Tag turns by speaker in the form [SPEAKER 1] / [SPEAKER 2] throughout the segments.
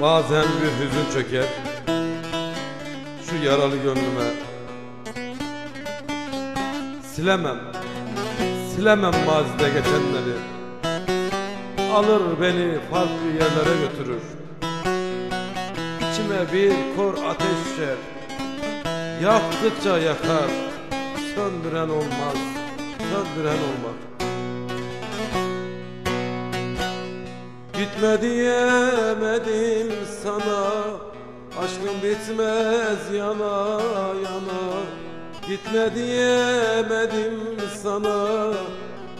[SPEAKER 1] Bazen bir hüzün çöker. Şu yaralı gönlüme. Silemem. Silemem mazide geçenleri. Alır beni farklı yerlere götürür. İçime bir kor ateş düşer. Yaktıkça yakar. Söndüren olmaz. Söndüren olmaz Gitme diyemedim sana Aşkım bitmez yana yana. Gitme diyemedim sana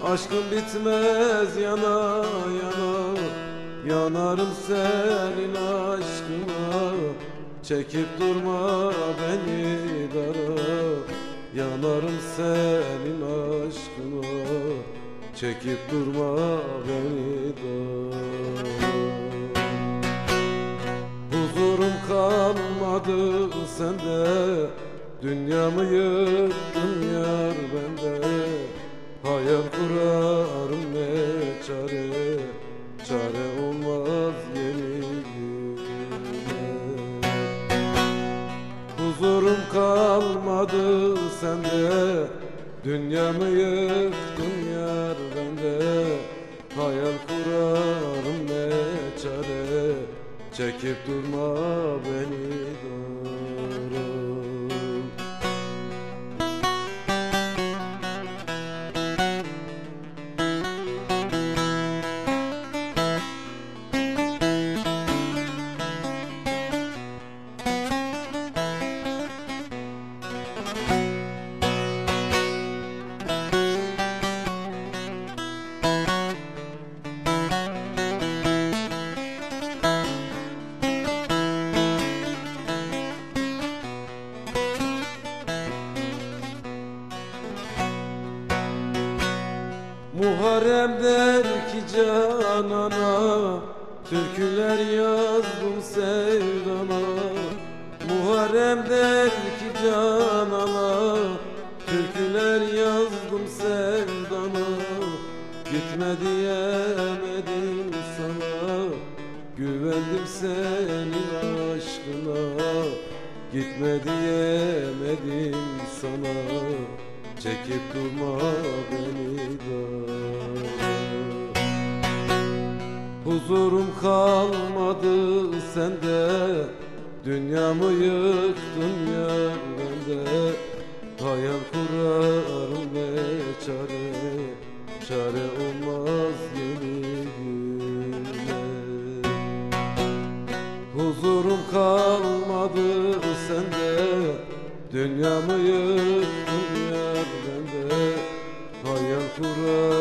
[SPEAKER 1] Aşkım bitmez yana yana. Yanarım senin aşkına Çekip durma beni dara. Yanarım senin aşkına Çekip durma beni dara Huzurum kalmadı sende Dünyamı yıktın yar bende? Hayal kurarım ne çare Çare olmaz yeni Huzurum kalmadı sende Dünyamı yıktın yar bende? Hayal kurarım ne çare? Çekip durma beni Muharrem der ki canana Türküler yazdım sevdana. Muharrem der ki canana Türküler yazdım sevdana. Gitme diyemedim sana Güvendim senin aşkına. Gitme diyemedim sana Çekip durma beni dara Huzurum kalmadı sende. Dünyamı yıktın yar bende. Hayal kurarım ne çare Çare olmaz yeni güne Huzurum kalmadı sende. Dünyamı yıktın yar bende Hayal kurarım